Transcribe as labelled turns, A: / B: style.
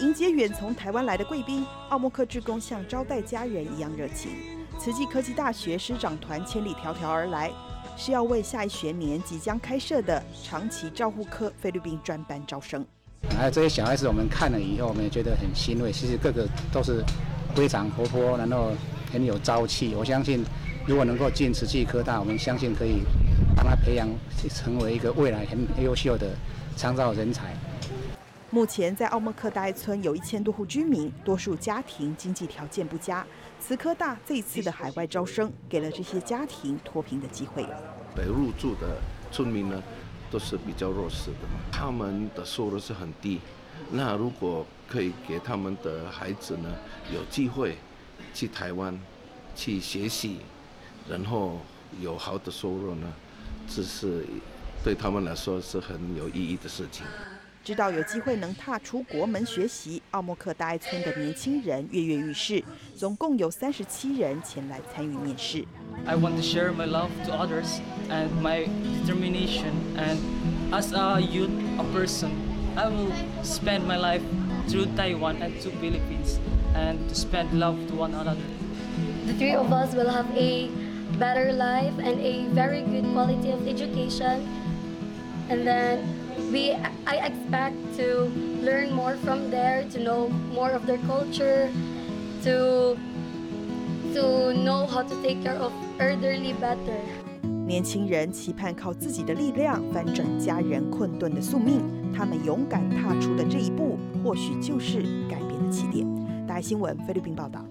A: 迎接远从台湾来的贵宾，奥莫克志工像招待家人一样热情。慈济科技大学师长团千里迢迢而来，是要为下一学年即将开设的长期照护科菲律宾专班招生。
B: 还有这些小孩子，我们看了以后，我们也觉得很欣慰。其实个个都是非常活泼，然后很有朝气。我相信，如果能够进慈济科大，我们相信可以帮他培养成为一个未来很优秀的创造人才。
A: 目前在奥莫克大村有一千多户居民，多数家庭经济条件不佳。慈科大这次的海外招生，给了这些家庭脱贫的机会。
C: 来入住的村民呢？都是比较弱势的嘛，他们的收入是很低。那如果可以给他们的孩子呢，有机会去台湾去学习，然后有好的收入呢，这是对他们来说是很有意义的事情。
A: 知道有机会能踏出国门学习，奥莫克大爱村的年轻人跃跃欲试，总共有三十七人前来参与面试。
D: I want to share my love to others and my determination. And as a youth, a person, I will spend my life through Taiwan and to Philippines and to spend love to one another.
E: The three of us will have a better life and a very good quality of education. And then We I expect to learn more from there, to know more of their culture, to to know how to take care of elderly better.
A: 年轻人期盼靠自己的力量翻转家人困顿的宿命，他们勇敢踏出的这一步，或许就是改变的起点。大爱新闻菲律宾报道。